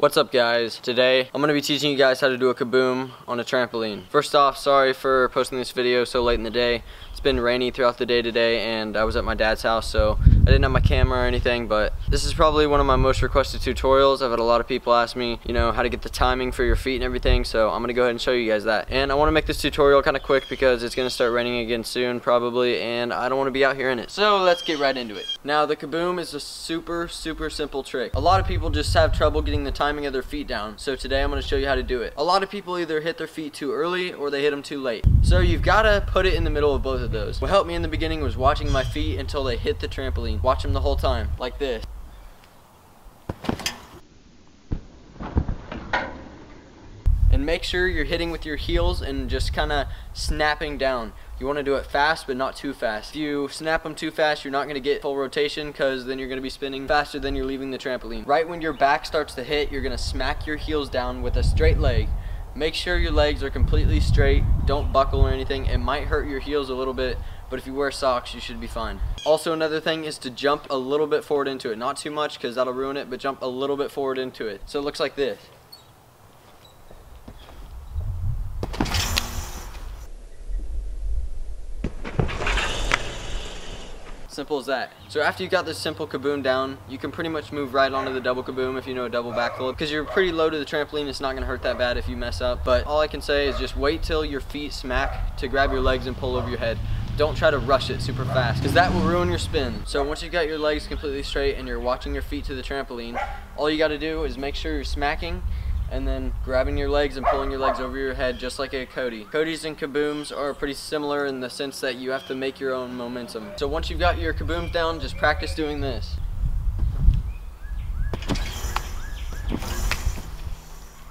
What's up guys? Today I'm going to be teaching you guys how to do a kaboom on a trampoline. First off, sorry for posting this video so late in the day. It's been rainy throughout the day today and I was at my dad's house so I didn't have my camera or anything but this is probably one of my most requested tutorials. I've had a lot of people ask me, you know, how to get the timing for your feet and everything so I'm to go ahead and show you guys that. And I want to make this tutorial kind of quick because it's to start raining again soon probably and I don't want to be out here in it. So let's get right into it. Now the kaboom is a super super simple trick. A lot of people just have trouble getting the timing of their feet down so today I'm to show you how to do it. A lot of people either hit their feet too early or they hit them too late. So you've got to put it in the middle of both of those. What helped me in the beginning was watching my feet until they hit the trampoline. Watch them the whole time, like this. And make sure you're hitting with your heels and just kind of snapping down. You want to do it fast, but not too fast. If you snap them too fast, you're not going to get full rotation because then you're going to be spinning faster than you're leaving the trampoline. Right when your back starts to hit, you're going to smack your heels down with a straight leg. Make sure your legs are completely straight. Don't buckle or anything. It might hurt your heels a little bit, but if you wear socks, you should be fine. Also, another thing is to jump a little bit forward into it. Not too much because that'll ruin it, but jump a little bit forward into it. So it looks like this. Simple as that. So after you got this simple kaboom down, you can pretty much move right onto the double kaboom if you know a double backflip. Because you're pretty low to the trampoline, it's not going to hurt that bad if you mess up. But all I can say is just wait till your feet smack to grab your legs and pull over your head. Don't try to rush it super fast because that will ruin your spin. So once you've got your legs completely straight and you're watching your feet to the trampoline, all you got to do is make sure you're smacking and then grabbing your legs and pulling your legs over your head just like a Cody. Codys and kabooms are pretty similar in the sense that you have to make your own momentum. So once you've got your kabooms down, just practice doing this.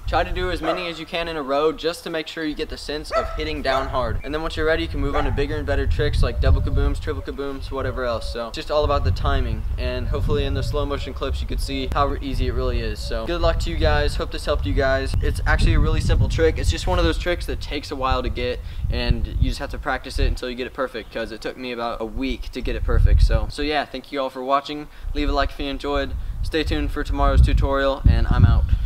Try to do as many as you can in a row just to make sure you get the sense of hitting down hard. And then once you're ready, you can move on to bigger and better tricks like double kabooms, triple kabooms, whatever else. So it's just all about the timing. And hopefully in the slow motion clips, you could see how easy it really is. So good luck to you guys. Hope this helped you guys. It's actually a really simple trick. It's just one of those tricks that takes a while to get and you just have to practice it until you get it perfect because it took me about a week to get it perfect. So, so yeah, thank you all for watching. Leave a like if you enjoyed. Stay tuned for tomorrow's tutorial and I'm out.